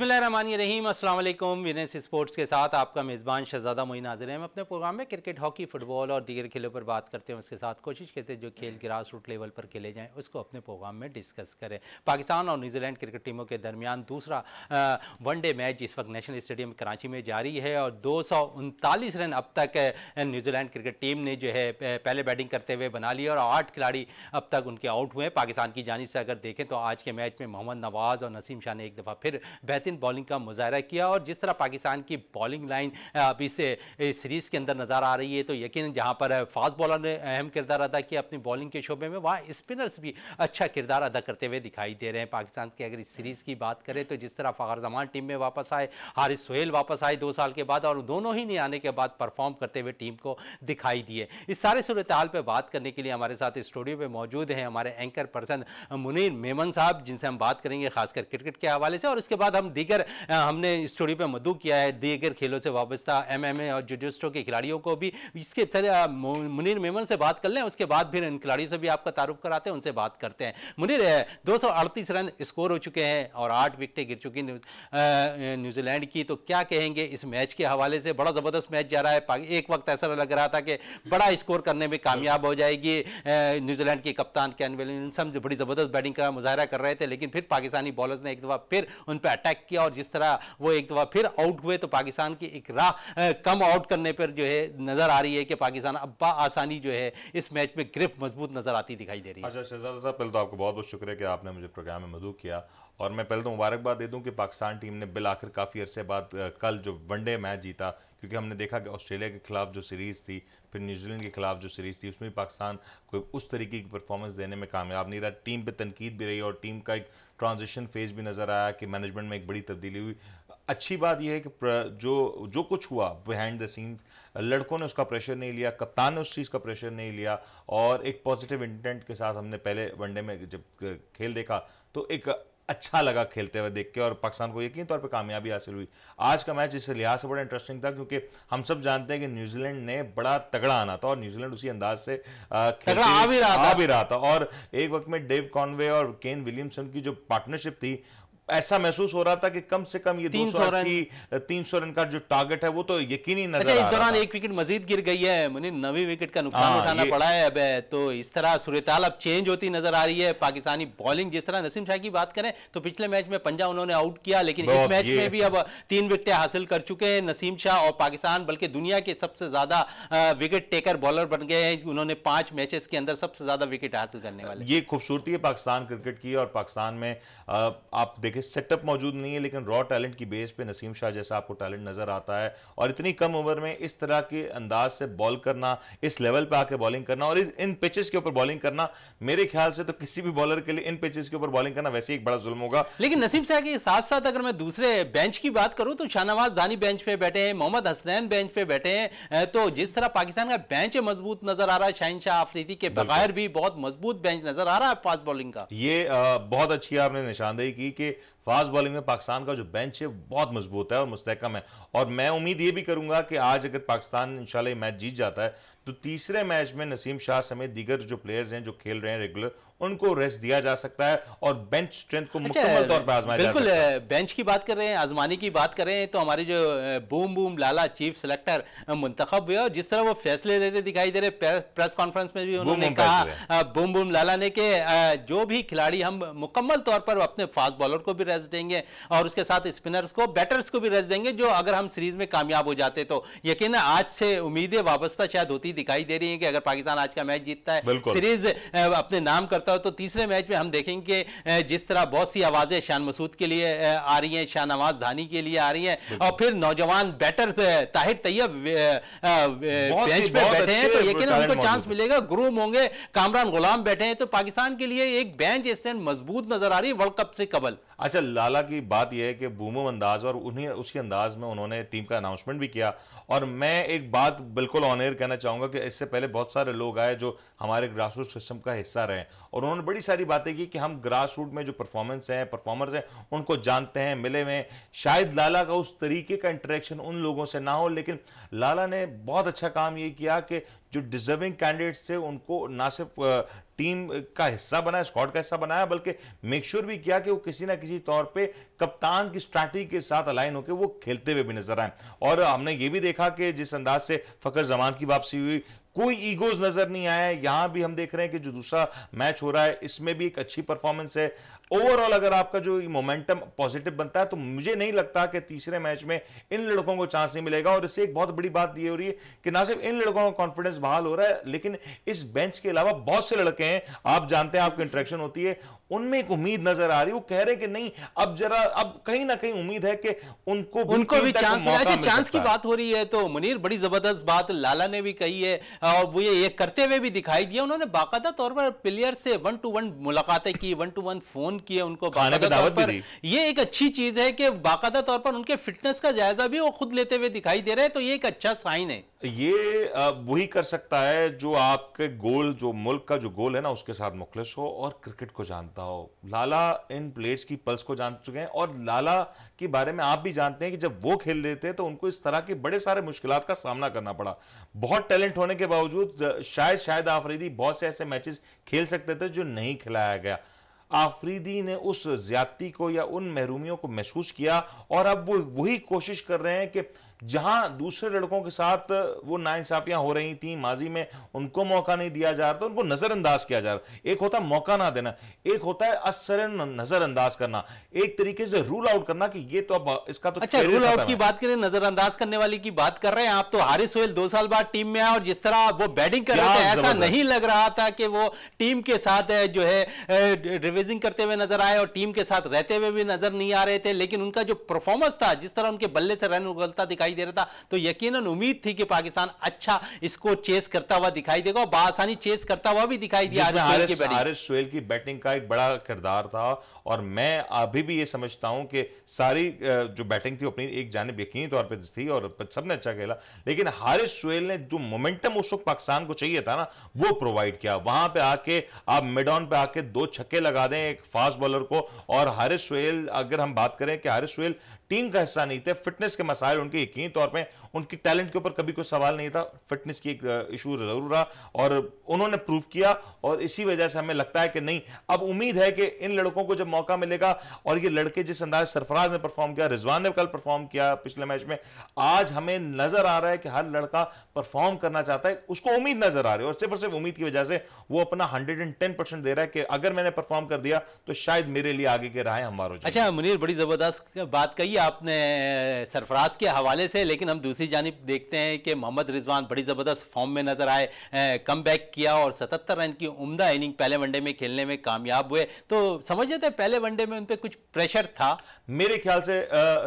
अस्सलाम वालेकुम विनेस स्पोर्ट्स के साथ आपका मेज़बान शहजादा मोइन हाजिर हैं। हम अपने प्रोग्राम में क्रिकेट, हॉकी, फुटबॉल और दीगर खेलों पर बात करते हैं। उसके साथ कोशिश करते हैं जो खेल ग्रास रूट लेवल पर खेले जाएँ, उसको अपने प्रोग्राम में डिस्कस करें। पाकिस्तान और न्यूजीलैंड क्रिकेट टीमों के दरमियान दूसरा वनडे मैच इस वक्त नेशनल स्टेडियम कराची में जारी है और दो रन अब तक न्यूजीलैंड क्रिकेट टीम ने जो है पहले बैटिंग करते हुए बना ली और आठ खिलाड़ी अब तक उनके आउट हुए पाकिस्तान की जानी से अगर देखें तो आज के मैच में मोहम्मद नवाज़ और नसीम शाह ने एक दफ़ा फिर बेहतरीन बॉलिंग का मुजाहरा किया और जिस तरह पाकिस्तान की बॉलिंग लाइन अभी से सीरीज़ के अंदर नज़र आ रही है तो यकीन जहाँ पर फास्ट बॉलर ने अहम किरदार अदा किया अपनी बॉलिंग के शोबे में, वहाँ स्पिनर्स भी अच्छा किरदार अदा करते हुए दिखाई दे रहे हैं। पाकिस्तान की अगर इस सीरीज़ की बात करें तो जिस तरह फ़खर जमान टीम में वापस आए, हारिस सोहेल वापस आए दो साल के बाद और दोनों ही नहीं आने के बाद परफॉर्म करते हुए टीम को दिखाई दिए। इस सारे सूरत हाल पर बात करने के लिए हमारे साथ स्टूडियो में मौजूद हैं हमारे एंकर पर्सन मुनीर मेमन साहब, जिनसे हम बात करेंगे, खासकर क्रिकेट के हवाले से, और उसके बाद हम दीगर हमने स्टोरी पे मदू किया है। दीगर खेलों से वाबस्ता एमएमए और जुडिस्टो के खिलाड़ियों को भी इसके तरह मुनीर मेमन से बात कर लें, उसके बाद फिर इन खिलाड़ियों से भी आपका तारुफ कराते हैं, उनसे बात करते हैं। मुनीर दो रन स्कोर हो चुके हैं और आठ विकटें गिर चुकी न्यूजीलैंड की। तो क्या कहेंगे, इस मैच के हवाले से बड़ा ज़बरदस्त मैच जा रहा है। एक वक्त ऐसा लग रहा था कि बड़ा स्कोर करने में कामयाब हो जाएगी न्यूजीलैंड के कप्तान कैन विलियमसन बड़ी ज़बरदस्त बैटिंग का मुजाहरा कर रहे थे, लेकिन फिर पाकिस्तानी बॉलर्स ने एक दफ़ा फिर उन पर अटैक किया और जिस तरह वो एक दफ़ा फिर आउट हुए तो पाकिस्तान की एक राह कम आउट करने पर जो है, नज़र आ रही है कि पाकिस्तान अब आसानी जो है, इस मैच में गिरफ्त मज़बूत नज़र आती दिखाई दे रही है। अच्छा शहजादा साहब पहले तो आपको बहुत बहुत शुक्रिया कि आपने मुझे प्रोग्राम में मदू किया। और मैं पहले तो मुबारकबाद दे दूँ कि पाकिस्तान टीम ने बिल आखिर काफ़ी अरसे बाद कल जो वनडे मैच जीता, क्योंकि हमने देखा कि ऑस्ट्रेलिया के खिलाफ जो सीरीज़ थी, फिर न्यूजीलैंड के खिलाफ जो सीरीज़ थी, उसमें भी पाकिस्तान कोई उस तरीके की परफॉर्मेंस देने में कामयाब नहीं रहा। टीम पे तनकीद भी रही और टीम का एक ट्रांजिशन फ़ेज़ भी नज़र आया कि मैनेजमेंट में एक बड़ी तब्दीली हुई। अच्छी बात यह है कि जो जो कुछ हुआ बिहाइंड द सीन्स लड़कों ने उसका प्रेशर नहीं लिया, कप्तान ने उस चीज़ का प्रेशर नहीं लिया और एक पॉजिटिव इंटेंट के साथ हमने पहले वनडे में जब खेल देखा तो एक अच्छा लगा खेलते हुए देख के और पाकिस्तान को यकीन तौर पर कामयाबी हासिल हुई। आज का मैच इस लिहाज से बड़ा इंटरेस्टिंग था क्योंकि हम सब जानते हैं कि न्यूजीलैंड ने बड़ा तगड़ा आना था और न्यूजीलैंड उसी अंदाज से आ भी रहा था। आ भी रहा था। और एक वक्त में डेव कॉनवे और केन विलियमसन की जो पार्टनरशिप थी ऐसा महसूस हो रहा था कि कम से कम ये तीन सौ तीन सौ रन का जो टारगेट है वो तो यकीनी नज़र अच्छा, इस दौरान एक विकेट मजीद गिर गई है मुझे नवी विकेट का नुकसान हाँ, उठाना पड़ा है अब तो इस तरह सूर्यताल अब चेंज होती नज़र आ रही है। पाकिस्तानी बॉलिंग जिस तरह नसीम शाह की बात करें तो पिछले मैच में पंजाब उन्होंने आउट किया लेकिन इस मैच में भी अब तीन विकेटें हासिल कर चुके हैं नसीम शाह और पाकिस्तान बल्कि दुनिया के सबसे ज़्यादा विकेट टेकर बॉलर बन गए हैं। उन्होंने पाँच मैचेस के अंदर सबसे ज़्यादा विकेट हासिल करने वाले। ये खूबसूरती है पाकिस्तान क्रिकेट की और पाकिस्तान में आप देखें सेटअप मौजूद नहीं है लेकिन रॉ टैलेंट की बेस पे नसीम शाह जैसा आपको टैलेंट नज़र आता है। और इतनी कम उम्र में इस तरह के अंदाज से बॉल करना इस लेवल पे आके बॉलिंग करना और इन पिचेस के ऊपर बॉलिंग करना मेरे ख्याल से तो किसी भी बॉलर के लिए इन पिचेस के ऊपर बॉलिंग करना वैसे एक बड़ा जुल्म होगा। लेकिन नसीम शाह के साथ साथ अगर मैं दूसरे बेंच की बात करूँ तो शाहनवाज दानी बेंच पे बैठे हैं मोहम्मद हसनैन बेंच पे बैठे हैं। तो जिस तरह पाकिस्तान का बेंच मज़बूत नज़र आ रहा है शाहिन शाह आफरीदी के बगैर भी बहुत मज़बूत बेंच नज़र आ रहा है फास्ट बॉलिंग का। ये बहुत अच्छी आपने निशानदेही की कि फास्ट बॉलिंग में पाकिस्तान का जो बेंच है, बहुत मज़बूत है और मुस्तकम है। और मैं उम्मीद ये भी करूँगा कि आज अगर पाकिस्तान इंशाल्लाह मैच जीत जाता है तो तीसरे मैच में नसीम शाह समेत दीगर जो प्लेयर्स हैं, जो खेल रहे हैं रेगुलर उनको रेस्ट दिया जा सकता है और बेंच स्ट्रेंथ को अच्छा, मुकम्मल तौर पर आजमाया बिल्कुल बेंच की बात कर रहे हैं आजमानी की बात कर रहे हैं तो हमारे जो boom boom Lala chief selector मुंतखब हुए और जिस तरह वो फैसले देते दिखाई दे रहे प्रेस कॉन्फ्रेंस में भी उन्होंने कहा बूम बूम लाला ने कि जो भी खिलाड़ी हम मुकम्मल तौर पर अपने फास्ट बॉलर को भी रेस्ट देंगे और उसके साथ स्पिनर्स को बैटर्स को भी रेस्ट देंगे जो अगर हम सीरीज़ में कामयाब हो जाते तो। यकीन आज से उम्मीदें वाबस्ता शायद होती दिखाई दे रही है कि अगर पाकिस्तान आज का मैच जीतता है सीरीज़ अपने नाम करता हो तो तीसरे मैच में हम देखेंगे जिस तरह बहुत सी आवाज़ें शान मसूद के लिए आ रही हैं शाहनवाज धानी के लिए आ रही हैं और फिर नौजवान बैटर ताहिर तैयब बेंच पे बैठे हैं तो यकीन उनको चांस मिलेगा ग्रूम होंगे कामरान गुलाम बैठे हैं तो पाकिस्तान के लिए एक बेंच स्टैंड मज़बूत नज़र आ रही है वर्ल्ड कप से कबल। अच्छा लाला की बात यह है कि बूमो अंदाज और उन्हीं उसके अंदाज में उन्होंने टीम का अनाउंसमेंट भी किया। और मैं एक बात बिल्कुल ऑनर कहना चाहूँगा कि इससे पहले बहुत सारे लोग आए जो हमारे ग्रास रूट सिस्टम का हिस्सा रहे और उन्होंने बड़ी सारी बातें की कि हम ग्रास रूट में जो परफॉर्मेंस हैं परफॉर्मर्स हैं, उनको जानते हैं, मिले हुए शायद लाला का उस तरीके का इंटरेक्शन उन लोगों से ना हो, लेकिन लाला ने बहुत अच्छा काम ये किया कि जो डिजर्विंग कैंडिडेट्स थे, उनको ना सिर्फ़ टीम का हिस्सा बनाया स्क्वाड का हिस्सा बनाया, बल्कि मेक श्योर भी किया कि वो किसी ना किसी तौर पे कप्तान की स्ट्रैटी के साथ अलाइन होकर वो खेलते हुए भी नज़र आए। और हमने ये भी देखा कि जिस अंदाज से फकर जमान की वापसी हुई कोई ईगोज नज़र नहीं आया यहाँ भी हम देख रहे हैं कि जो दूसरा मैच हो रहा है, इसमें भी एक अच्छी परफॉर्मेंस है। ओवरऑल अगर आपका जो मोमेंटम पॉजिटिव बनता है तो मुझे नहीं लगता कि तीसरे मैच में इन लड़कों को चांस नहीं मिलेगा। और इससे एक बहुत बड़ी बात यह हो रही है कि ना सिर्फ़ इन लड़कों का कॉन्फिडेंस बहाल हो रहा है, लेकिन इस बेंच के अलावा बहुत से लड़के हैं। आप जानते हैं, आपकी इंट्रेक्शन होती है। उनमें एक उम्मीद नज़र आ रही है वो कह रहे कि नहीं अब जरा अब कहीं ना कहीं उम्मीद है कि उनको भी उनको भी चांस मिला। अच्छा चांस की बात हो। रही है तो मुनीर बड़ी ज़बरदस्त बात लाला ने भी कही है और वो ये, ये करते हुए भी दिखाई दिया। उन्होंने बाकायदा तौर पर प्लेयर से वन टू वन मुलाकातें की वन टू वन फ़ोन किए उनको पर। ये एक अच्छी चीज़ है कि बाकायदा तौर पर उनके फिटनेस का जायजा भी वो खुद लेते हुए दिखाई दे रहे हैं तो ये एक अच्छा साइन है। ये वही कर सकता है जो आपके गोल जो मुल्क का जो गोल है ना उसके साथ मुखलिस हो और क्रिकेट को जानता हो। लाला इन प्लेयर्स की पल्स को जान चुके हैं और लाला के बारे में आप भी जानते हैं कि जब वो खेल रहे थे तो उनको इस तरह के बड़े सारे मुश्किल का सामना करना पड़ा। बहुत टैलेंट होने के बावजूद शायद शायद आफरीदी बहुत से ऐसे मैचेस खेल सकते थे जो नहीं खिलाया गया। आफरीदी ने उस ज्यादती को या उन महरूमियों को महसूस किया और अब वो वही कोशिश कर रहे हैं कि जहाँ दूसरे लड़कों के साथ वो नाइंसाफियाँ हो रही थी माजी में उनको मौका नहीं दिया जा रहा था उनको नजरअंदाज किया जा रहा एक होता है मौका ना देना एक होता है असर नजरअंदाज करना एक तरीके से रूल आउट करना कि ये तो अब इसका तो अच्छा रूल आउट की बात करें नजरअंदाज करने वाली की बात कर रहे हैं आप तो हारिस सोहेल दो साल बाद टीम में आए और जिस तरह वो बैटिंग कर रहे थे ऐसा नहीं लग रहा था कि वो टीम के साथ जो है रिविजिंग करते हुए नज़र आए और टीम के साथ रहते हुए भी नज़र नहीं आ रहे थे लेकिन उनका जो परफॉर्मेंस था जिस तरह उनके बल्ले से रन उगलता दिखाई दिखाई दे रहा था। तो यकीनन उम्मीद थी कि पाकिस्तान अच्छा इसको चेस करता हुआ दिखाई देगा और बासानी चेस करता हुआ भी दिखाई दिया हारिस सोहेल की बैटिंग का एक बड़ा किरदार था और मैं अभी भी ये समझता हूँ कि सारी जो बैटिंग थी अपनी एक जानब यकीनी तौर पर थी और सबने अच्छा खेला। लेकिन हारिस सोहेल ने जो मोमेंटम उस वक्त पाकिस्तान को चाहिए था ना वो प्रोवाइड किया। वहाँ पे आके आप मिड ऑन पे आके दो छक्के लगा दें एक फास्ट बॉलर को और हारिस सोहेल अगर हम बात करें कि हारिस सोहेल टीम का हिस्सा नहीं थे, फिटनेस के मसाइल उनके यकीन तौर पर उनकी टैलेंट के ऊपर कभी कोई सवाल नहीं था, फिटनेस की एक इशू ज़रूर रहा और उन्होंने प्रूव किया और इसी वजह से हमें लगता है कि नहीं, अब उम्मीद है कि इन लड़कों को जब मौका मिलेगा और ये लड़के जिस अंदाज सरफराज ने परफॉर्म किया, रिजवान ने कल परफॉर्म किया पिछले मैच में, आज हमें नज़र आ रहा है कि हर लड़का परफॉर्म करना चाहता है, उसको उम्मीद नज़र आ रही है और सिर्फ़ और सिर्फ़ उम्मीद की वजह से वो अपना हंड्रेड एंड टेन परसेंट दे रहा है कि अगर मैंने परफॉर्म कर दिया तो शायद मेरे लिए आगे के राह हमवार अच्छा मुनीर, बड़ी ज़बरदस्त बात कही आपने सरफराज के हवाले से, लेकिन हम दूसरी जानब देखते हैं कि मोहम्मद रिजवान बड़ी ज़बरदस्त फॉर्म में नज़र आए कम किया और सतहत्तर रन की उम्दा इनिंग पहले वनडे में खेलने में कामयाब हुए। तो समझ थे पहले वनडे में उन पर कुछ प्रेशर था। मेरे ख्याल से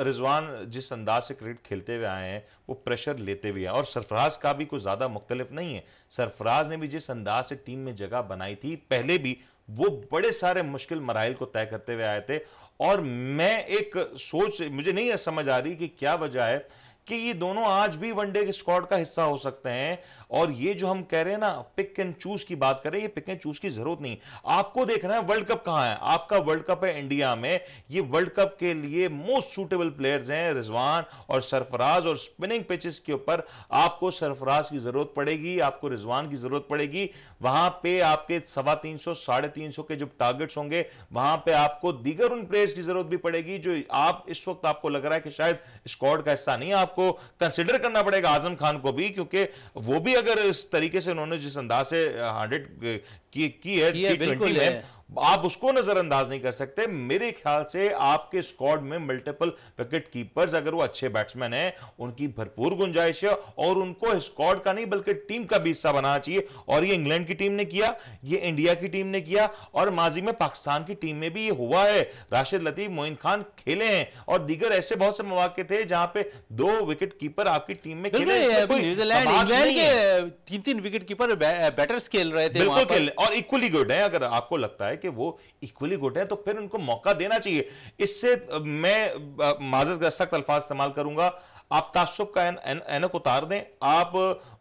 रिजवान जिस अंदाज से क्रिकेट खेलते हुए आए हैं, वो प्रेशर लेते हुए और सरफराज का भी कुछ ज़्यादा मुख्तलिफ़ नहीं है। सरफराज ने भी जिस अंदाज से टीम में जगह बनाई थी, पहले भी वो बड़े सारे मुश्किल मराइल को तय करते हुए आए थे और मैं एक सोच, मुझे नहीं समझ आ रही कि क्या वजह है कि ये दोनों आज भी वनडे के स्क्वाड का हिस्सा हो सकते हैं। और ये जो हम कह रहे हैं ना पिक एंड चूज़ की बात करें, ये पिक एंड चूज़ की ज़रूरत नहीं। आपको देखना है वर्ल्ड कप कहाँ है? आपका वर्ल्ड कप है इंडिया में। ये वर्ल्ड कप के लिए मोस्ट सुटेबल प्लेयर्स हैं रिजवान और सरफराज और स्पिनिंग पिचेस के ऊपर आपको सरफराज की ज़रूरत पड़ेगी, आपको रिजवान की ज़रूरत पड़ेगी। वहाँ पे आपके सवा तीन सौ, साढ़े तीन सौ के जो टारगेट्स होंगे, वहाँ पे आपको दीगर उन प्लेयर्स की ज़रूरत भी पड़ेगी जो आप इस वक्त आपको लग रहा है कि शायद स्क्वाड का हिस्सा नहीं आपको कंसिडर करना पड़ेगा आज़म खान को भी, क्योंकि वो भी अगर इस तरीके से उन्होंने जिस अंदाज से हंड्रेड की, की है की है, में आप उसको नजरअंदाज नहीं कर सकते। मेरे ख्याल से आपके स्क्वाड में मल्टीपल विकेट कीपर्स अगर वो अच्छे बैट्समैन हैं उनकी भरपूर गुंजाइश है और उनको स्क्वाड का नहीं बल्कि टीम का भी हिस्सा बनाना चाहिए। और ये इंग्लैंड की टीम ने किया ये इंडिया की टीम ने किया और माजी में पाकिस्तान की टीम में भी ये हुआ है। राशिद लतीफ मोइन खान खेले हैं और दीगर ऐसे बहुत से मौके थे जहाँ पे दो विकेट कीपर आपकी टीम में खेले। न्यूजीलैंड इंग्लैंड के तीन तीन विकेट कीपर बैटर्स खेल रहे थे और इक्वली गुड है। अगर आपको लगता है कि वो इक्वली गुड है तो फिर उनको मौका देना चाहिए। इससे मैं माजत सख्त अल्फाज इस्तेमाल करूँगा। आप तासुब का एनक उतार दें। आप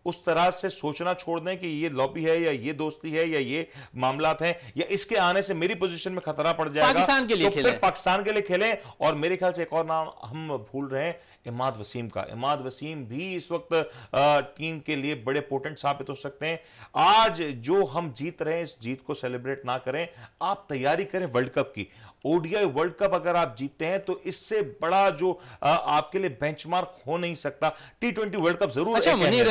उस तरह से सोचना छोड़ दें कि ये लॉबी है या ये दोस्ती है या ये मामला हैं या इसके आने से मेरी पोजीशन में खतरा पड़ जाएगा। पाकिस्तान के लिए तो खेलें। पाकिस्तान के लिए खेलें। और मेरे ख्याल से एक और नाम हम भूल रहे हैं इमाद वसीम का। इमाद वसीम भी इस वक्त टीम के लिए बड़े पोटेंट साबित हो सकते हैं। आज जो हम जीत रहे हैं, इस जीत को सेलिब्रेट ना करें। आप तैयारी करें वर्ल्ड कप की। ओडीआई वर्ल्ड कप अगर आप जीतते हैं तो इससे बड़ा जो आ, आपके लिए बेंचमार्क हो नहीं सकता। टी ट्वेंटी वर्ल्ड कप ज़रूर अच्छा Munir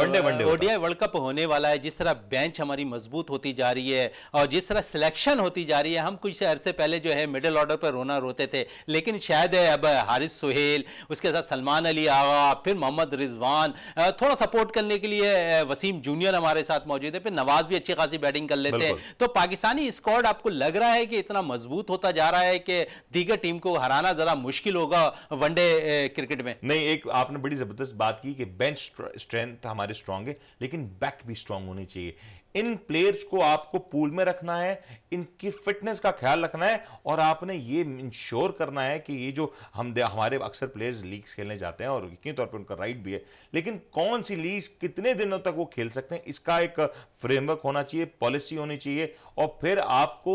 one day one day ODI world cup होने वाला है जिस तरह बेंच हमारी मज़बूत होती जा रही है और जिस तरह सिलेक्शन होती जा रही है हम कुछ अरसे पहले जो है मिडिल ऑर्डर पर रोना रोते थे लेकिन शायद अब हारिस सुहेल उसके साथ सलमान अली आगा फिर मोहम्मद रिजवान थोड़ा सपोर्ट करने के लिए वसीम जूनियर हमारे साथ मौजूद है फिर नवाज़ भी अच्छी खासी बैटिंग कर लेते हैं। तो पाकिस्तानी स्क्वाड आपको लग रहा है कि इतना मज़बूत होता जा रहा है कि दीगर टीम को हराना जरा मुश्किल होगा वनडे क्रिकेट में। नहीं, एक आपने बड़ी ज़बरदस्त बात की कि बेंच स्ट्रेंथ हमारे स्ट्रांग है, लेकिन बैक भी स्ट्रांग होनी चाहिए। इन प्लेयर्स को आपको पूल में रखना है, इनकी फिटनेस का ख्याल रखना है और आपने ये इंश्योर करना है कि ये जो हम हमारे अक्सर प्लेयर्स लीग्स खेलने जाते हैं और यकीनी तौर पर उनका राइट भी है। लेकिन कौन सी लीग्स कितने दिनों तक वो खेल सकते हैं, इसका एक फ्रेमवर्क होना चाहिए पॉलिसी होनी चाहिए और फिर आपको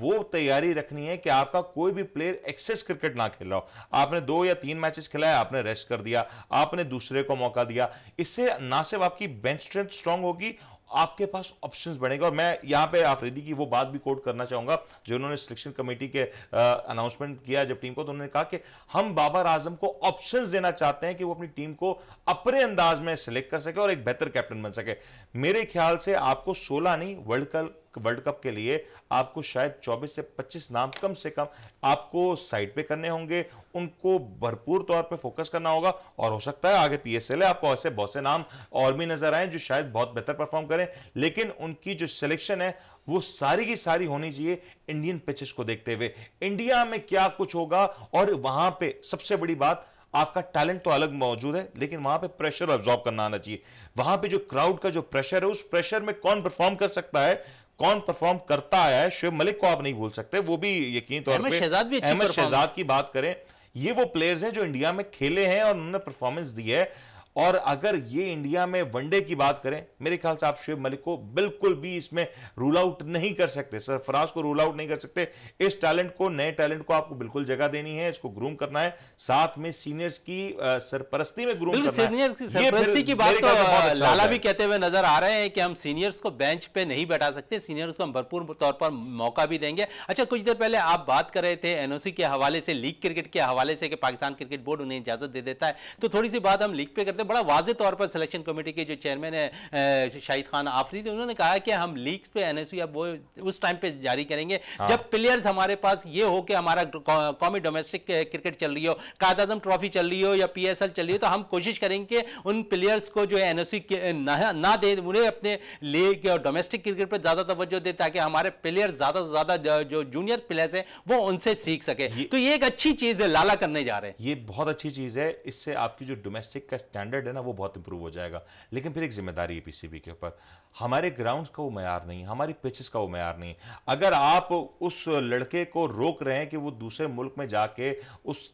वो तैयारी रखनी है कि आपका कोई भी प्लेयर एक्सेस क्रिकेट ना खेल रहा हो। आपने दो या तीन मैचेस खिलाए आपने रेस्ट कर दिया, आपने दूसरे को मौका दिया। इससे ना सिर्फ़ आपकी बेंच स्ट्रेंथ स्ट्रांग होगी आपके पास ऑप्शंस बढ़ेंगे और मैं यहाँ पे आफरीदी की वो बात भी कोट करना चाहूँगा, जो उन्होंने सिलेक्शन कमेटी के अनाउंसमेंट किया जब टीम को तो उन्होंने कहा कि हम बाबर आज़म को ऑप्शंस देना चाहते हैं कि वो अपनी टीम को अपने अंदाज में सिलेक्ट कर सके और एक बेहतर कैप्टन बन सके। मेरे ख्याल से आपको 16 नहीं वर्ल्ड कप वर्ल्ड कप के लिए आपको शायद 24 से 25 नाम कम से कम आपको साइड पे करने होंगे। उनको भरपूर तौर पे फोकस करना होगा और हो सकता है आगे पीएसएल है आपको ऐसे बहुत से नाम और भी नज़र आए जो शायद बहुत बेहतर परफॉर्म करें। लेकिन उनकी जो सिलेक्शन है, वो सारी की सारी होनी चाहिए इंडियन पिचेस को देखते हुए। इंडिया में क्या कुछ होगा और वहाँ पर सबसे बड़ी बात, आपका टैलेंट तो अलग मौजूद है, लेकिन वहाँ पे प्रेशर ऑब्जॉर्व करना आना चाहिए। वहाँ पे जो क्राउड का जो प्रेशर है, उस प्रेशर में कौन परफॉर्म कर सकता है? कौन परफॉर्म करता आया है शुएब मलिक को आप नहीं भूल सकते वो भी यकीन तौर पर अहमद शहजाद की बात करें ये वो प्लेयर्स हैं जो इंडिया में खेले हैं और उन्होंने परफॉर्मेंस दी है। और अगर ये इंडिया में वनडे की बात करें मेरे ख्याल से आप शुएब मलिक को बिल्कुल भी इसमें रूल आउट नहीं कर सकते सरफराज को रूल आउट नहीं कर सकते। इस टैलेंट को नए टैलेंट को आपको बिल्कुल जगह देनी है इसको ग्रूम करना है। साथ में सीनियर्स की सरपरस्ती में ग्रूम करना सीनियर की सरपरस्ती की बात तो अच्छा लाला भी कहते हुए नज़र आ रहे हैं कि हम सीनियर्स को बेंच पे नहीं बैठा सकते सीनियर्स को हम भरपूर तौर पर मौका भी देंगे। अच्छा कुछ देर पहले आप बात कर रहे थे एनओसी के हवाले से लीग क्रिकेट के हवाले से कि पाकिस्तान क्रिकेट बोर्ड उन्हें इजाज़त दे देता है। तो थोड़ी सी बात हम लीग पे करते हैं। बड़ा वाजे तौर पर सिलेक्शन कमेटी के जो चेयरमैन है शाहिद खान आफरी थे उन्होंने कहा कि हम लीग्स पे एनएसयू अब वो उस टाइम पे जारी करेंगे। हाँ। जब प्लेयर्स हमारे पास ये हो कि हमारा कौमी डोमेस्टिक क्रिकेट चल रही हो कायद आज़म ट्रॉफी चल रही हो या पीएसएल चल रही हो तो हम कोशिश करेंगे कि उन प्लेयर्स को जो है एनओसी ना दे उन्हें अपने लीग और डोमेस्टिक क्रिकेट पर ज़्यादा तवज्जो दे ताकि हमारे प्लेयर ज़्यादा से ज़्यादा जो जूनियर प्लेयर्स हैं वो उनसे सीख सके। तो ये एक अच्छी चीज़ है लाला करने जा रहे हैं। ये बहुत अच्छी चीज़ है। इससे आपकी जो डोमेस्टिक का स्टैंडर्ड है ना, वो बहुत इंप्रूव हो जाएगा। लेकिन फिर एक ज़िम्मेदारी है पीसीबी के ऊपर। हमारे ग्राउंड्स का वो मैार नहीं, हमारी पिचेस का वो मैार नहीं। अगर आप उस लड़के को रोक रहे हैं कि वो दूसरे मुल्क में जाके उस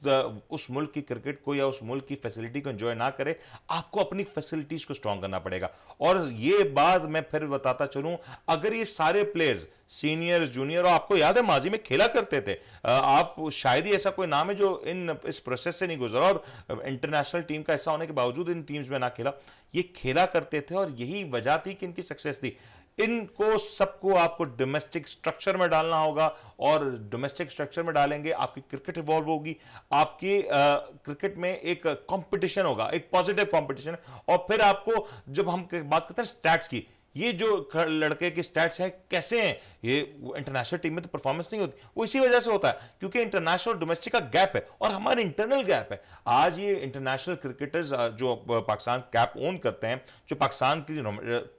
उस मुल्क की क्रिकेट को या उस मुल्क की फैसिलिटी को एंजॉय ना करे, आपको अपनी फैसिलिटीज़ को स्ट्रांग करना पड़ेगा। और ये बात मैं फिर बताता चलूँ, अगर ये सारे प्लेयर्स सीनियर जूनियर और आपको याद है माजी में खेला करते थे आप शायद ही ऐसा कोई नाम है जो इन इस प्रोसेस से नहीं गुजरा और इंटरनेशनल टीम का ऐसा होने के बावजूद इन टीम्स में ना खेला। ये खेला करते थे और यही वजह थी कि इनकी सक्सेस थी। इनको सबको आपको डोमेस्टिक स्ट्रक्चर में डालना होगा और डोमेस्टिक स्ट्रक्चर में डालेंगे, आपकी क्रिकेट इवॉल्व होगी, आपकी क्रिकेट में एक कंपटीशन होगा, एक पॉजिटिव कंपटीशन और फिर आपको जब हम बात करते हैं स्टैट्स की ये जो लड़के के स्टैट्स हैं, कैसे हैं? ये इंटरनेशनल टीम में तो परफॉर्मेंस नहीं होती। वो इसी वजह से होता है, क्योंकि इंटरनेशनल डोमेस्टिक का गैप है और हमारे इंटरनल गैप है। आज ये इंटरनेशनल क्रिकेटर्स जो पाकिस्तान कैप ओन करते हैं, जो पाकिस्तान की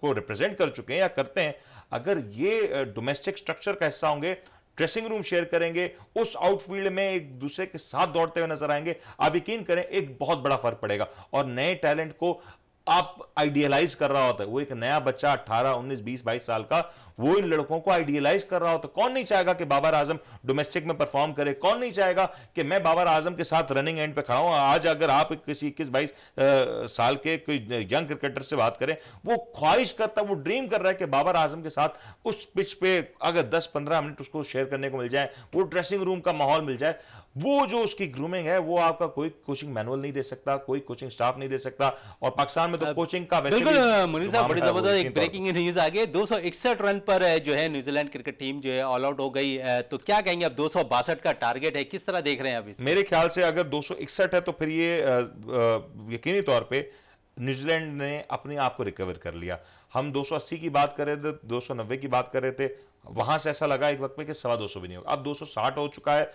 को रिप्रेजेंट कर चुके हैं या करते हैं, अगर ये डोमेस्टिक स्ट्रक्चर का हिस्सा होंगे ड्रेसिंग रूम शेयर करेंगे, उस आउटफील्ड में एक दूसरे के साथ दौड़ते हुए नज़र आएँगे, आप यकीन करें, एक बहुत बड़ा फ़र्क पड़ेगा। और नए टैलेंट को आप आइडियलाइज कर रहा होता है। वो एक नया बच्चा 18, 19, 20, 22 साल का वो इन लड़कों को आइडियलाइज कर रहा होता है। कौन नहीं चाहेगा कि बाबर आज़म डोमेस्टिक में परफॉर्म करे? कौन नहीं चाहेगा कि मैं बाबर आज़म के साथ रनिंग एंड पे खड़ा हूँ? आज अगर आप किसी इक्कीस बाईस साल के कोई यंग क्रिकेटर से बात करें वो ख्वाहिश करता है वो ड्रीम कर रहा है कि बाबर आज़म के साथ उस पिच पे अगर दस पंद्रह मिनट उसको शेयर करने को मिल जाए वो ड्रेसिंग रूम का माहौल मिल जाए। वो जो उसकी ग्रूमिंग है वो आपका कोई कोचिंग मैनुअल नहीं दे सकता कोई कोचिंग स्टाफ नहीं दे सकता। और पाकिस्तान में तो कोचिंग का वैसे बिल्कुल मुनीर साहब बड़ी ज़बरदस्त एक ब्रेकिंग न्यूज़ आ गई दो रन पर जो है न्यूजीलैंड क्रिकेट टीम जो है ऑल आउट हो गई तो क्या कहेंगे अब दो सौ बासठ का टारगेट है किस तरह देख रहे हैं अभी मेरे ख्याल से अगर दो सौ इकसठ है तो फिर ये यकीनी तौर पर न्यूजीलैंड ने अपने आप को रिकवर कर लिया। हम 280 की बात कर रहे थे 290 की बात कर रहे थे वहाँ से ऐसा लगा एक वक्त में कि सवा दो सौ भी नहीं होगा। अब 260 हो चुका है।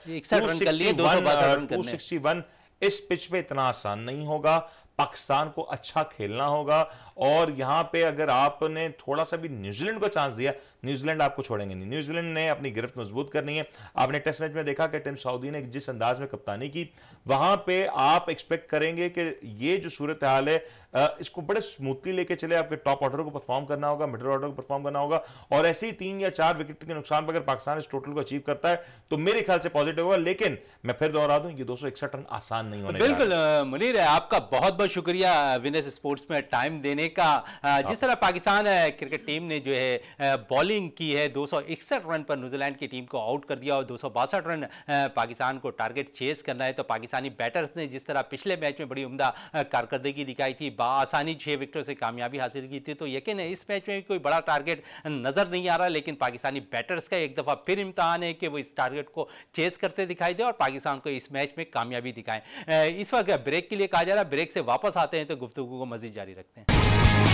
टू सिक्सटी वन इस पिच पे इतना आसान नहीं होगा। पाकिस्तान को अच्छा खेलना होगा। और यहाँ पे अगर आपने थोड़ा सा भी न्यूजीलैंड को चांस दिया न्यूजीलैंड आपको छोड़ेंगे नहीं। न्यूजीलैंड ने अपनी गिरफ्त मज़बूत करनी है। आपने टेस्ट मैच में देखा कि टिम सऊदी ने जिस अंदाज में कप्तानी की वहाँ पे आप एक्सपेक्ट करेंगे कि ये जो सूरत हाल है इसको बड़े स्मूथली लेके चले आपके टॉप ऑर्डर को परफॉर्म करना होगा मिडिल ऑर्डर को परफॉर्म करना होगा। और ऐसे ही तीन या चार विकेट के नुकसान पर अगर पाकिस्तान इस टोटल को अचीव करता है तो मेरे ख्याल से पॉजिटिव होगा। लेकिन मैं फिर दोहरा दूँ ये दो सौ इकसठ रन आसान नहीं होने बिल्कुल मुनीर है। आपका बहुत बहुत शुक्रिया विनेस स्पोर्ट्स में टाइम देने का। जिस तरह पाकिस्तान क्रिकेट टीम ने जो है बॉलिंग की है दो सौ इकसठ रन पर न्यूजीलैंड की टीम को आउट कर दिया और दो सौ बासठ रन पाकिस्तान को टारगेट चेस करना है। तो पाकिस्तानी बैटर्स ने जिस तरह पिछले मैच में बड़ी उमदा कारकर्दगी दिखाई थी आसानी छः विकेटों से कामयाबी हासिल की थी तो यकीन है इस मैच में भी कोई बड़ा टारगेट नज़र नहीं आ रहा लेकिन पाकिस्तानी बैटर्स का एक दफ़ा फिर इम्तहान है कि वो इस टारगेट को चेस करते दिखाई दे और पाकिस्तान को इस मैच में कामयाबी दिखाएँ। इस वक्त ब्रेक के लिए कहा जा रहा है ब्रेक से वापस आते हैं तो गुफ्तु को मजीद जारी रखते हैं।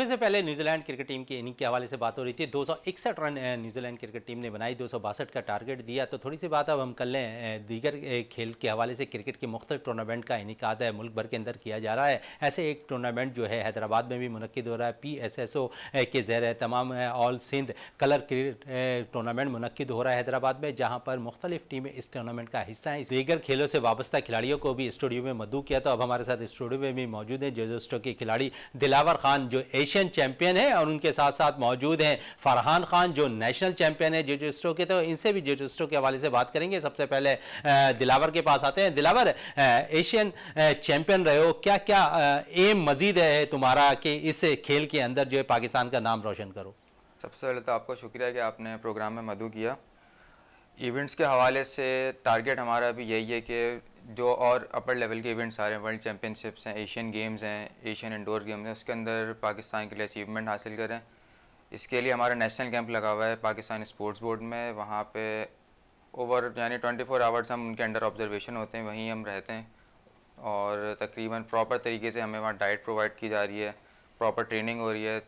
वक्फे से पहले न्यूजीलैंड क्रिकेट टीम की इनिंग के हवाले से बात हो रही थी। दो सौ इकसठ रन न्यूजीलैंड क्रिकेट टीम ने बनाई, दो सौ बासठ का टारगेट दिया। तो थोड़ी सी बात अब हम कर लें दीगर खेल के हवाले से क्रिकेट के मुख्त टूर्नामेंट का इनका है, मुल्क भर के अंदर किया जा रहा है। ऐसे एक टूर्नामेंट जो है, हैदराबाद में भी मुनद हो रहा है। पी एस एस ओ के जैर तमाम all Sindh colour cricket tournament मुनद हो रहा है हैदराबाद में, जहाँ पर मुख्तलिफ़ टीमें इस टूर्नामेंट का हिस्सा हैं। दीगर खेलों से वाबस्ता खिलाड़ियों को भी स्टूडियो में मदू किया। तो अब हमारे साथ स्टूडियो में भी मौजूद है जोजोस्टो के खिलाड़ी दिलावर खान, जो एशियन चैंपियन है और उनके साथ साथ मौजूद हैं फरहान खान जो नेशनल चैंपियन है जिस्ट्रो के तो इनसे भी जिस्ट्रो के हवाले से बात करेंगे। सबसे पहले दिलावर के पास आते हैं। दिलावर एशियन चैंपियन रहे हो। क्या क्या एम मजीद है तुम्हारा कि इस खेल के अंदर जो है पाकिस्तान का नाम रोशन करो? सबसे पहले तो आपको शुक्रिया कि आपने प्रोग्राम में मधु किया। इवेंट्स के हवाले से टारगेट हमारा भी यही है कि जो और अपर लेवल के इवेंट्स आ रहे हैं वर्ल्ड चैम्पियनशिप्स हैं एशियन गेम्स हैं एशियन इंडोर गेम्स हैं, उसके अंदर पाकिस्तान के लिए अचीवमेंट हासिल करें इसके लिए हमारा नेशनल कैंप लगा हुआ है पाकिस्तान स्पोर्ट्स बोर्ड में, वहाँ पे ओवर यानी ट्वेंटी फोर आवर्स हम उनके अंडर ऑब्जर्वेशन होते हैं, वहीं हम रहते हैं। और तकरीबन प्रॉपर तरीके से हमें वहाँ डाइट प्रोवाइड की जा रही है प्रॉपर ट्रेनिंग हो रही है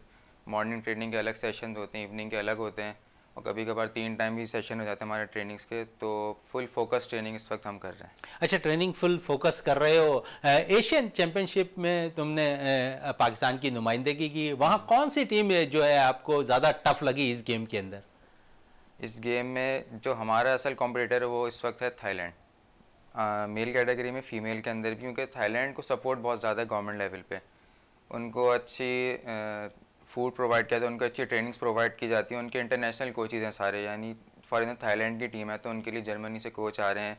मॉर्निंग ट्रेनिंग के अलग सेशन होते हैं इवनिंग के अलग होते हैं। और कभी कभार तीन टाइम भी सेशन हो जाते हैं हमारे ट्रेनिंग्स के तो फुल फोकस ट्रेनिंग इस वक्त हम कर रहे हैं। अच्छा ट्रेनिंग फुल फोकस कर रहे हो। एशियन चैंपियनशिप में तुमने पाकिस्तान की नुमाइंदगी की। वहाँ कौन सी टीम जो है आपको ज़्यादा टफ लगी इस गेम के अंदर? इस गेम में जो हमारा असल कॉम्पिटिटर है वो इस वक्त है थाईलैंड मेल कैटेगरी में फ़ीमेल के अंदर भी क्योंकि थाईलैंड को सपोर्ट बहुत ज़्यादा है गवर्नमेंट लेवल पे। उनको अच्छी फ़ूड प्रोवाइड किया जाता है उनको अच्छी ट्रेनिंग्स प्रोवाइड की जाती हैं। उनके इंटरनेशनल कोचेज़ हैं सारे, यानी फॉर एग्ज़ाम्पल थाईलैंड की टीम है तो उनके लिए जर्मनी से कोच आ रहे हैं,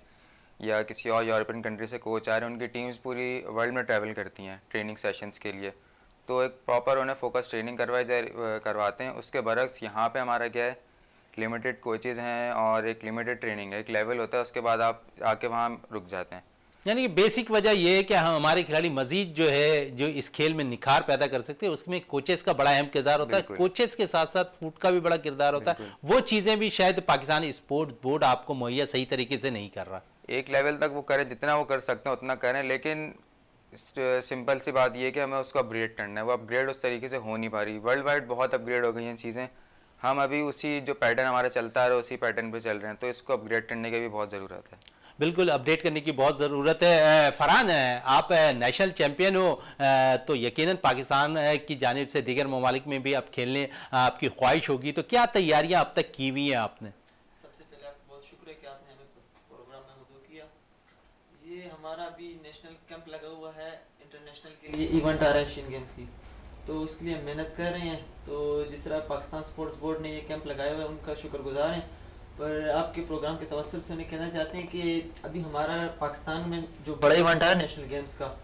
या किसी और यूरोपियन कंट्री से कोच आ रहे हैं, उनकी टीम्स पूरी वर्ल्ड में ट्रैवल करती हैं ट्रेनिंग सेशंस के लिए। तो एक प्रॉपर उन्हें फोकस ट्रेनिंग करवाई जा करवाते हैं। उसके बरक्स यहाँ पे हमारा क्या है लिमिटेड कोचेज़ हैं और एक लिमिटेड ट्रेनिंग है, एक लेवल होता है, उसके बाद आप आके वहाँ रुक जाते हैं। यानी कि बेसिक वजह यह है कि हम हमारे खिलाड़ी मजीद जो है जो इस खेल में निखार पैदा कर सकते हैं उसमें कोचेस का बड़ा अहम किरदार होता है। कोचेस के साथ साथ फ़ूड का भी बड़ा किरदार होता है। वो चीज़ें भी शायद पाकिस्तानी स्पोर्ट्स बोर्ड आपको मुहैया सही तरीके से नहीं कर रहा। एक लेवल तक वो करें जितना वो कर सकते हैं उतना करें लेकिन सिंपल सी बात ये कि हमें उसको अपग्रेड करना है। वो अपग्रेड उस तरीके से हो नहीं पा रही। वर्ल्ड वाइड बहुत अपग्रेड हो गई हैं चीज़ें। हम अभी उसी जो पैटर्न हमारा चलता है उसी पैटर्न पर चल रहे हैं तो इसको अपग्रेड करने की भी बहुत ज़रूरत है। बिल्कुल अपडेट करने की बहुत ज़रूरत है। फरहान आप नेशनल चैंपियन हो। तो यकीनन पाकिस्तान की जानब से दीगर ममालिक में भी आप खेलने, आपकी ख्वाहिश होगी। तो क्या तैयारियाँ अब तक की हुई हैं आपने? सबसे पहले आपको बहुत कि आपने हमें प्रोग्राम में मदद किया। ये हमारा नेशनल कैंप लगा हुआ है इंटरनेशनल के लिए, इवेंट आ रहा है एशियन गेम्स की। तो उसके लिए मेहनत कर रहे हैं। तो जिस तरह पाकिस्तान स्पोर्ट्स बोर्ड ने ये कैंप लगाया हुआ है, उनका शुक्रगुजार हैं। पर आपके प्रोग्राम के तवसल से उन्हें कहना चाहते हैं कि अभी हमारा पाकिस्तान में जो बड़ा इवेंट आया नेशनल गेम्स का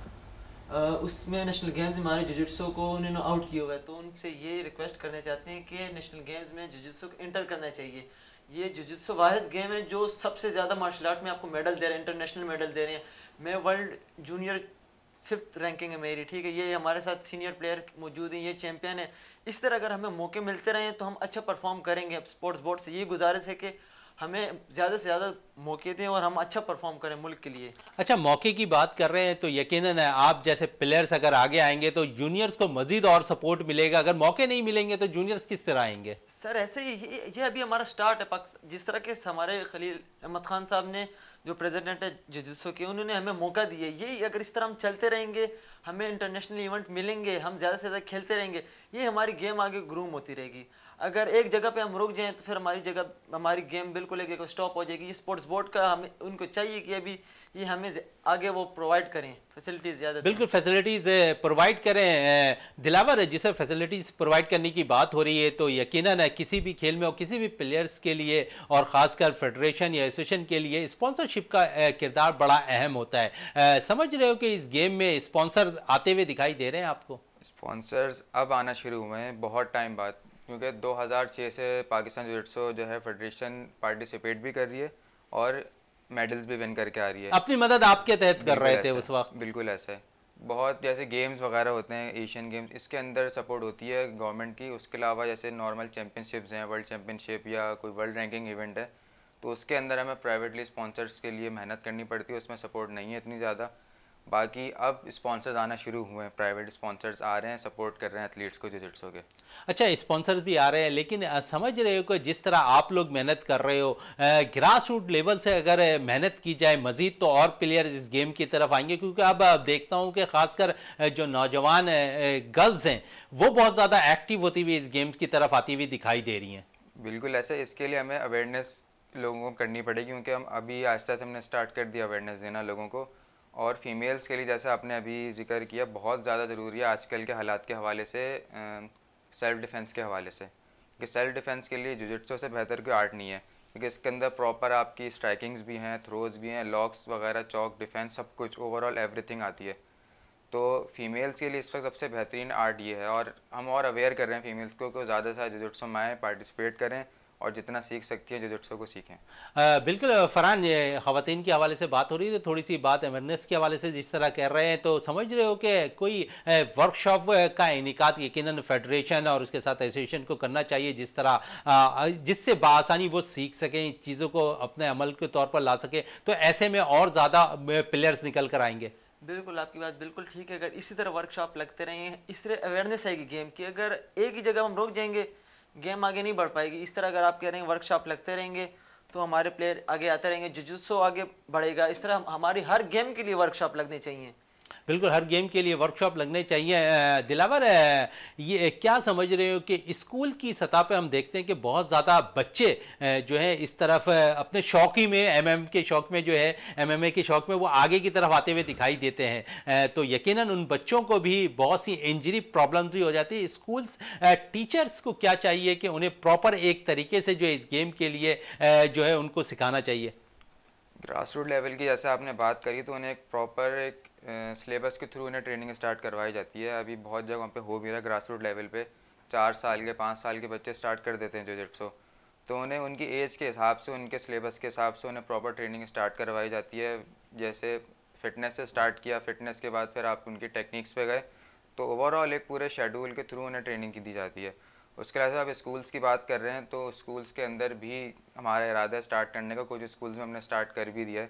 उसमें नेशनल गेम्स में हमारे जुजुत्सो को उन्होंने आउट किया हुआ है। तो उनसे ये रिक्वेस्ट करना चाहते हैं कि नेशनल गेम्स में जुजुत्सो को इंटर करना चाहिए। ये जुजुत्सो वाहिद गेम है जो सबसे ज़्यादा मार्शल आर्ट में आपको मेडल दे रहे हैं इंटरनेशनल मेडल दे रहे हैं। मैं वर्ल्ड जूनियर फिफ्थ रैंकिंग है मेरी ठीक है? ये हमारे साथ सीनियर प्लेयर मौजूद हैं ये चैंपियन है। इस तरह अगर हमें मौके मिलते रहें तो हम अच्छा परफॉर्म करेंगे। स्पोर्ट्स बोर्ड से ये गुजारिश है कि हमें ज़्यादा से ज़्यादा मौके दें और हम अच्छा परफॉर्म करें मुल्क के लिए। अच्छा मौके की बात कर रहे हैं तो यकीनन है आप जैसे प्लेयर्स अगर आगे आएँगे तो जूनियर्स को मजीद और सपोर्ट मिलेगा। अगर मौके नहीं मिलेंगे तो जूनियर्स किस तरह आएँगे? सर ऐसे ही ये, ये अभी हमारा स्टार्ट है जिस तरह के हमारे खलील अहमद खान साहब ने जो प्रेजिडेंट है जुजुत्सो के, उन्होंने हमें मौका दिया। यही अगर इस तरह हम चलते रहेंगे, हमें इंटरनेशनल इवेंट मिलेंगे, हम ज़्यादा से ज़्यादा खेलते रहेंगे ये हमारी गेम आगे ग्रूम होती रहेगी। अगर एक जगह पे हम रुक जाएँ तो फिर हमारी जगह, हमारी गेम बिल्कुल एक स्टॉप हो जाएगी। स्पोर्ट्स बोर्ड का हमें, उनको चाहिए कि अभी ये हमें आगे वो प्रोवाइड करें फैसिलिटीज़ ज़्यादा बिल्कुल फैसिलिटीज़ प्रोवाइड करें। दिलावर जिसे फैसिलिटीज़ प्रोवाइड करने की बात हो रही है तो यकीन है किसी भी खेल में और किसी भी प्लेयर्स के लिए और ख़ासकर फेडरेशन या एसोसिएशन के लिए स्पॉन्सरशिप का किरदार बड़ा अहम होता है। समझ रहे हो कि इस गेम में स्पॉन्सर आते हुए दिखाई दे रहे हैं आपको? स्पॉन्सर्स अब आना शुरू हुए हैं बहुत टाइम बाद क्योंकि 2006 से पाकिस्तान जुडिट्सो जो है फेडरेशन पार्टिसिपेट भी कर रही है और मेडल्स भी विन करके आ रही है। अपनी मदद आपके तहत कर रहे थे उस वक्त। बिल्कुल ऐसा। है बहुत जैसे गेम्स वगैरह होते हैं एशियन गेम्स इसके अंदर सपोर्ट होती है गवर्नमेंट की। उसके अलावा जैसे नॉर्मल चैम्पियनशिप्स हैं वर्ल्ड चैम्पियनशिप या कोई वर्ल्ड रैंकिंग इवेंट है तो उसके अंदर हमें प्राइवेटली स्पॉन्सर्स के लिए मेहनत करनी पड़ती है उसमें सपोर्ट नहीं है इतनी ज़्यादा। बाकी अब स्पॉन्सर्स आना शुरू हुए हैं प्राइवेट स्पॉन्सर्स आ रहे हैं सपोर्ट कर रहे हैं एथलीट्स को जिजिट्सो के। अच्छा स्पॉन्सर्स भी आ रहे हैं लेकिन समझ रहे हो कि जिस तरह आप लोग मेहनत कर रहे हो ग्रास रूट लेवल से अगर मेहनत की जाए मज़ीद तो और प्लेयर इस गेम की तरफ़ आएँगे क्योंकि अब देखता हूँ कि ख़ासकर जो नौजवान गर्ल्स हैं वो बहुत ज़्यादा एक्टिव होती हुई इस गेम की तरफ़ आती हुई दिखाई दे रही हैं। बिल्कुल ऐसे इसके लिए हमें अवेयरनेस लोगों को करनी पड़ेगी क्योंकि हम अभी आहिस्ता से हमने स्टार्ट कर दिया अवेयरनेस देना लोगों को। और फीमेल्स के लिए जैसे आपने अभी ज़िक्र किया, बहुत ज़्यादा ज़रूरी है आजकल के हालात के हवाले से सेल्फ़ डिफेंस के हवाले से। कि सेल्फ़ डिफेंस के लिए जुजिट्सो से बेहतर कोई आर्ट नहीं है। क्योंकि इसके अंदर प्रॉपर आपकी स्ट्राइकिंग्स भी हैं थ्रोज़ भी हैं लॉक्स वगैरह चौक डिफेंस सब कुछ ओवरऑल एवरीथिंग आती है। तो फीमेल्स के लिए इस वक्त सबसे बेहतरीन आर्ट ये है। और हम और अवेयर कर रहे हैं फीमेल्स को कि ज़्यादा से ज़्यादा जुजिट्सो में आएँ पार्टिसिपेट करें। और जितना सीख सकती है जुजुत्सो को सीखें। आ, बिल्कुल फ़रहान ये ख़वान के हवाले से बात हो रही है तो थोड़ी सी बात अवेयरनेस के हवाले से जिस तरह कह रहे हैं तो समझ रहे हो कि कोई वर्कशॉप का इनका यकीन फेडरेशन और उसके साथ एसोसिएशन को करना चाहिए जिस तरह जिससे बसानी वो सीख सकें चीज़ों को अपने अमल के तौर पर ला सकें तो ऐसे में और ज़्यादा प्लेयर्स निकल कर आएँगे। बिल्कुल आपकी बात बिल्कुल ठीक है। अगर इसी तरह वर्कशॉप लगते इस तरह अवेयरनेस आएगी गेम की। अगर एक ही जगह हम रोक जाएँगे गेम आगे नहीं बढ़ पाएगी। इस तरह अगर आप कह रहे हैं वर्कशॉप लगते रहेंगे तो हमारे प्लेयर आगे आते रहेंगे जुजुत्सो आगे बढ़ेगा। इस तरह हमारी हर गेम के लिए वर्कशॉप लगनी चाहिए। बिल्कुल हर गेम के लिए वर्कशॉप लगने चाहिए। दिलावर ये क्या समझ रहे हो कि स्कूल की सतह पे हम देखते हैं कि बहुत ज़्यादा बच्चे जो है इस तरफ़ अपने शौक में एमएम के शौक में जो है एमएमए के शौक में वो आगे की तरफ़ आते हुए दिखाई देते हैं। तो यकीनन उन बच्चों को भी बहुत सी इंजरी प्रॉब्लम भी हो जाती है। स्कूल्स टीचर्स को क्या चाहिए कि उन्हें प्रॉपर एक तरीके से जो इस गेम के लिए जो है उनको सिखाना चाहिए? ग्रास रूट लेवल की जैसे आपने बात करी तो उन्हें एक प्रॉपर एक सिलेबस के थ्रू इन्हें ट्रेनिंग स्टार्ट करवाई जाती है। अभी बहुत जगहों पे हो भी रहा है ग्रास रूट लेवल पे। चार साल के, पाँच साल के बच्चे स्टार्ट कर देते हैं जो जोजिट्सो तो उन्हें, उनकी एज के हिसाब से, उनके सिलेबस के हिसाब से उन्हें प्रॉपर ट्रेनिंग स्टार्ट करवाई जाती है। जैसे फिटनेस से स्टार्ट किया फिटनेस के बाद फिर आप उनकी टेक्निक्स पे गए। तो ओवरऑल एक पूरे शेड्यूल के थ्रू उन्हें ट्रेनिंग की दी जाती है। उसके अलावा आप स्कूल्स की बात कर रहे हैं तो स्कूल्स के अंदर भी हमारा इरादा स्टार्ट करने का। कुछ स्कूल्स में हमने स्टार्ट कर भी दिया है।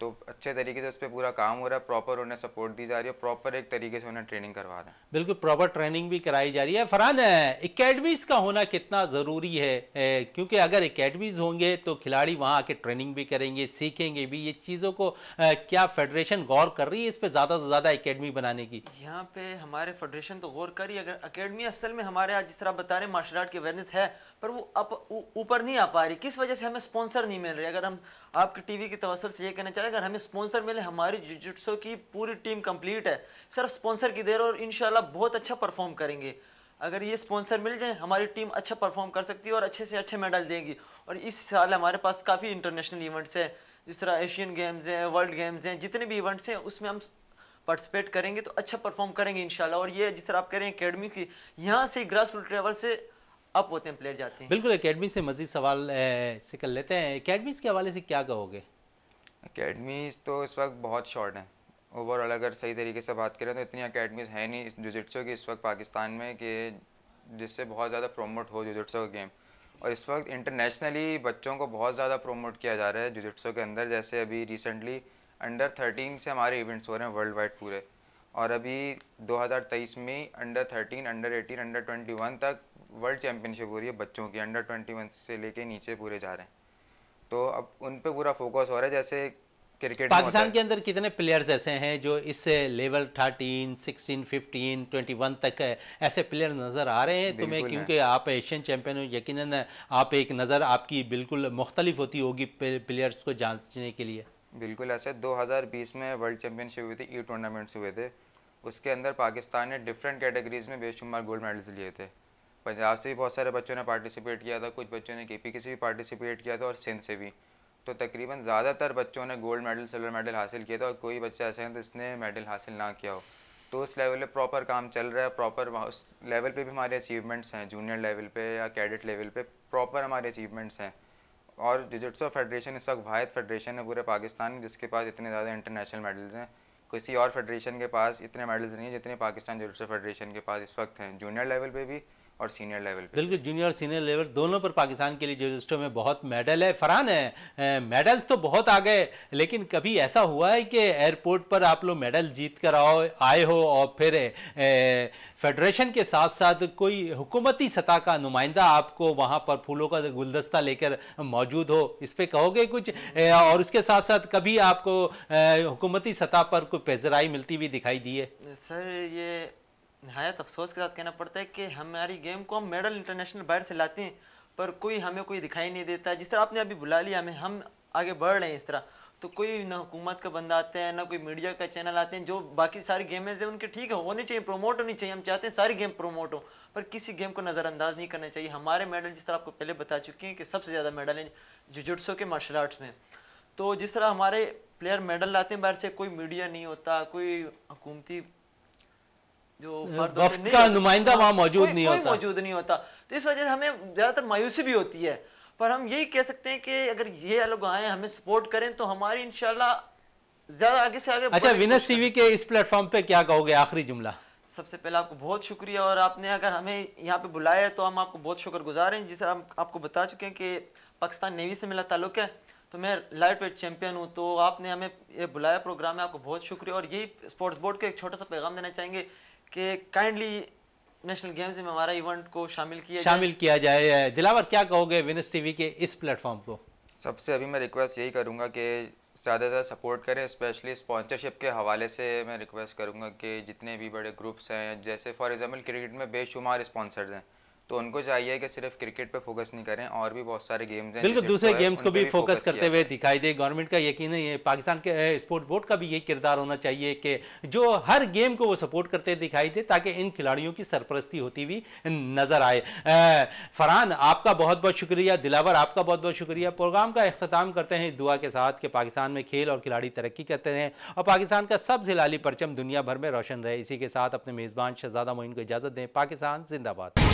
तो अच्छे तरीके से उस पर पूरा काम हो रहा है प्रॉपर उन्हें सपोर्ट दी जा रही है प्रॉपर एक तरीके से उन्हें ट्रेनिंग करवा रहे हैं। बिल्कुल प्रॉपर ट्रेनिंग भी कराई जा रही है। फरहान एकेडमीज़ का होना कितना ज़रूरी है? क्योंकि अगर एकेडमीज़ होंगे तो खिलाड़ी वहाँ आके ट्रेनिंग भी करेंगे सीखेंगे भी। ये चीज़ों को क्या फेडरेशन गौर कर रही है इस पर ज़्यादा से ज़्यादा अकेडमी बनाने की? यहाँ पे हमारे फेडरेशन तो गौर करी अगर अकेडमी असल में हमारे आज जिस तरह बता रहे मार्शल आर्ट की अवेयरनेस है पर वो ऊपर नहीं आ पा रही। किस वजह से हमें स्पॉन्सर नहीं मिल रही? अगर हम आपकी टीवी की तवसल से ये कहना चाहते अगर हमें स्पॉन्सर मिले, हमारी जुजुट्सो की पूरी टीम कंप्लीट है, सिर्फ़ स्पॉन्सर की देर और इनशाला बहुत अच्छा परफॉर्म करेंगे। अगर ये स्पॉन्सर मिल जाए, हमारी टीम अच्छा परफॉर्म कर सकती है और अच्छे से अच्छे मेडल देगी। और इस साल हमारे पास काफ़ी इंटरनेशनल इवेंट्स हैं, जिस तरह एशियन गेम्स हैं वर्ल्ड गेम्स हैं, जितने भी इवेंट्स हैं, उसमें हम पार्टिसिपेट करेंगे तो अच्छा परफॉर्म करेंगे इंशाल्लाह। और ये जिस तरह आप कह रहे हैं अकेडमी की, यहाँ से ग्रास रूट लेवल से अप होते हैं प्लेयर जाते हैं। बिल्कुल अकेडमी से मजीद सवाल से कर लेते हैं। अकेडमीज़ के हवाले से क्या कहोगे? अकेडमीज़ तो इस वक्त बहुत शॉर्ट हैं। ओवरऑल अगर सही तरीके से बात करें तो इतनी अकेडमीज़ है नहीं जुजिट्सो की, इस वक्त पाकिस्तान में कि जिससे बहुत ज़्यादा प्रोमोट हो जुजिट्सो का गेम और इस वक्त इंटरनेशनली बच्चों को बहुत ज़्यादा प्रोमोट किया जा रहा है जुजिट्सो के अंदर। जैसे अभी रिसेंटली अंडर थर्टीन से हमारे इवेंट्स हो रहे हैं वर्ल्ड वाइड पूरे। और अभी 2023 में under thirteen under eighteen under twenty one तक वर्ल्ड चैम्पियनशिप हो रही है बच्चों की। अंडर ट्वेंटी वन से लेके नीचे पूरे जा रहे हैं। तो अब उन पे पूरा फोकस हो रहा है जैसे क्रिकेट पाकिस्तान के अंदर कितने प्लेयर्स ऐसे हैं जो इस level thirteen sixteen fifteen twenty one तक ऐसे प्लेयर नज़र आ रहे हैं? तुम्हें क्योंकि आप एशियन चैम्पियन हो यकीन आप एक नज़र आपकी बिल्कुल मुख्तलिफ़ होती होगी प्लेयर्स को जांचने के लिए। बिल्कुल ऐसे। 2020 में वर्ल्ड चैम्पियनशिप हुई थी ई टूर्नामेंट्स हुए थे। उसके अंदर पाकिस्तान ने डिफरेंट कैटेगरीज में बेशुमार गोल्ड मेडल्स लिए थे। पंजाब से भी बहुत सारे बच्चों ने पार्टिसिपेट किया था, कुछ बच्चों ने के पी के से भी पार्टिसिपेट किया था और सिंध से भी। तो तकरीबन ज़्यादातर बच्चों ने गोल्ड मेडल सिल्वर मेडल हासिल किया था और कोई बच्चा ऐसा है इसने मेडल हासिल ना किया हो। तो उस लेवल पे प्रॉपर काम चल रहा है प्रॉपर उस लेवल पे भी हमारे अचीवमेंट्स हैं जूनियर लेवल पे या कैडेट लेवल पे प्रॉपर हमारे अचीवमेंट्स हैं। और जुजुट्सो फेडरेशन इस वक्त वाद फेडरेशन है, पूरे पाकिस्तान जिसके पास इतने ज़्यादा इंटरनेशनल मेडल्स हैं। किसी और फेडरेशन के पास इतने मेडल्स नहीं है जितने पाकिस्तान जुजुट्सो फेडरेशन के पास इस वक्त हैं। जूनियर लेवल पर भी और सीनियर लेवल पे। बिल्कुल जूनियर और सीनियर लेवल दोनों पर पाकिस्तान के लिए जुजिस्टो में बहुत मेडल है फरहान है। मेडल्स तो बहुत आ गए लेकिन कभी ऐसा हुआ है कि एयरपोर्ट पर आप लोग मेडल जीत कर आओ आए हो और फिर फेडरेशन के साथ साथ कोई हुकूमती सतह का नुमाइंदा आपको वहाँ पर फूलों का गुलदस्ता लेकर मौजूद हो इस पर कहोगे कुछ? और उसके साथ साथ कभी आपको हुकूमती सतह पर कोई पेजराई मिलती हुई दिखाई दी है? सर ये नहायत अफसोस के साथ कहना पड़ता है कि हमारी गेम को हम मेडल इंटरनेशनल बाहर से लाते हैं, पर कोई हमें कोई दिखाई नहीं देता। जिस तरह आपने अभी बुला लिया, हमें, हम आगे बढ़ रहे हैं इस तरह तो कोई ना हुकूमत का बंदा आता है, ना कोई मीडिया का चैनल आते हैं, जो बाकी सारी गेमेज हैं, उनके ठीक है होनी चाहिए, प्रोमोट होनी चाहिए। हम चाहते हैं सारी गेम प्रोमोट हो, पर किसी गेम को नज़रअंदाज नहीं करना चाहिए। हमारे मेडल, जिस तरह आपको पहले बता चुके हैं कि सबसे ज़्यादा मेडल हैं जुजुट्सो के मार्शल आर्ट्स में तो जिस तरह हमारे प्लेयर मेडल लाते हैं बाहर से, कोई मीडिया नहीं होता, कोई हुकूमती जो वफ्त का नुमाइंदा वहाँ मौजूद नहीं होता। मौजूद नहीं होता। तो इस वजह से हमें ज़्यादातर मायूसी भी होती है। पर हम यही कह सकते हैं कि अगर ये लोग आए हमें सपोर्ट करें तो हमारी इंशाल्लाह ज़्यादा आगे से आगे अच्छा विनस टीवी के इस प्लेटफॉर्म पे क्या कहोगे? आखिरी जुमला। सबसे पहले आपको बहुत शुक्रिया। और आपने अगर हमें यहाँ पे बुलाया है तो हम आपको बहुत शुक्रगुजार हैं। जिस तरह हम आपको बता चुके हैं कि पाकिस्तान नेवी से मेरा ताल्लुक है तो मैं लाइट वेट चैंपियन हूँ। तो आपने हमें ये बुलाया प्रोग्राम में। आपको बहुत शुक्रिया। और यही स्पोर्ट्स बोर्ड को एक छोटा सा पैगाम देना चाहेंगे कि काइंडली नेशनल गेम्स में हमारा इवेंट को शामिल किया शामिल किया जाए। दिलावर क्या कहोगे विनस टीवी के इस प्लेटफॉर्म को? सबसे अभी मैं रिक्वेस्ट यही करूँगा कि ज़्यादा से ज़्यादा सपोर्ट करें स्पेशली स्पॉन्सरशिप के हवाले से मैं रिक्वेस्ट करूँगा कि जितने भी बड़े ग्रुप्स हैं जैसे फॉर एग्ज़ाम्पल क्रिकेट में बेशुमार स्पॉन्सर्स हैं। तो उनको चाहिए कि सिर्फ़ क्रिकेट पे फोकस नहीं करें और भी बहुत सारे गेम्स हैं बिल्कुल दूसरे गेम्स को भी फोकस करते हुए दिखाई दे। गवर्नमेंट का यकीन है पाकिस्तान के स्पोर्ट बोर्ड का भी यही किरदार होना चाहिए कि जो हर गेम को वो सपोर्ट करते दिखाई दे ताकि इन खिलाड़ियों की सरपरस्ती होती हुई नज़र आए। फरहान आपका बहुत बहुत शुक्रिया। दिलावर आपका बहुत बहुत शुक्रिया। प्रोग्राम का अख्ताम करते हैं दुआ के साथ कि पाकिस्तान में खेल और खिलाड़ी तरक्की करते हैं और पाकिस्तान का सबसे लाली परचम दुनिया भर में रोशन रहे। इसी के साथ अपने मेज़बान शहजादा मोइन को इजाज़त दें। पाकिस्तान जिंदाबाद।